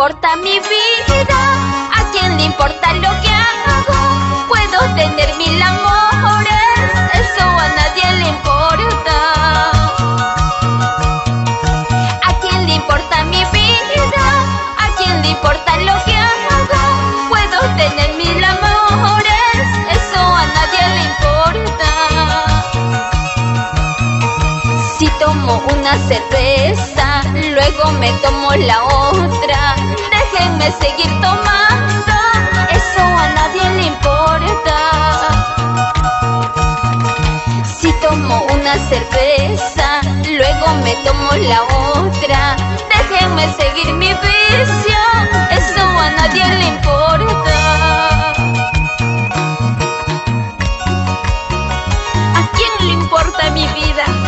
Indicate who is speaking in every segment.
Speaker 1: importa mi vida? ¿A quién le importa lo que hago? Puedo tener mil amores, eso a nadie le importa. ¿A quién le importa mi vida? ¿A quién le importa lo que hago? Puedo tener mil amores, eso a nadie le importa. Si tomo una cerveza, luego me tomo la otra. Déjenme seguir tomando, eso a nadie le importa. Si tomo una cerveza, luego me tomo la otra. Déjenme seguir mi vicio, eso a nadie le importa. ¿A quién le importa mi vida?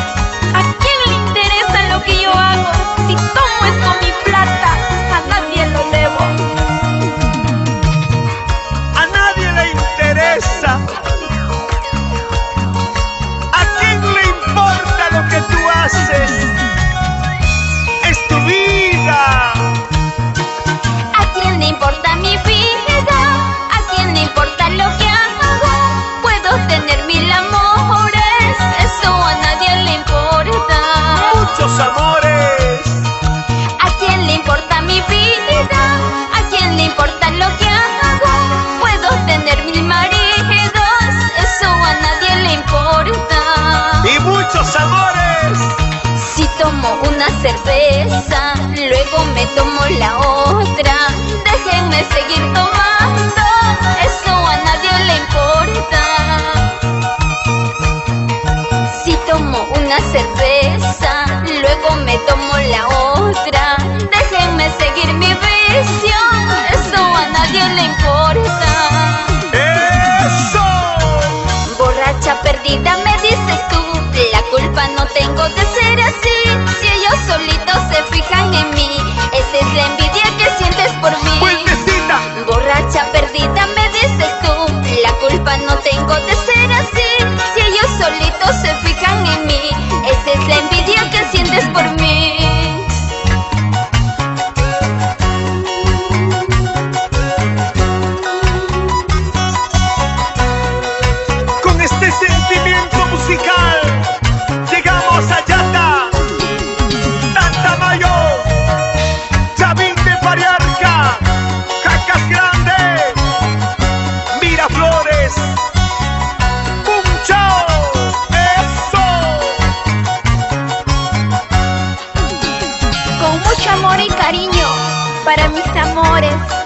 Speaker 1: Una cerveza, luego me tomo la otra. Déjenme seguir tomando, Perdida me dices tú La culpa no tengo de ser amor y cariño Para mis amores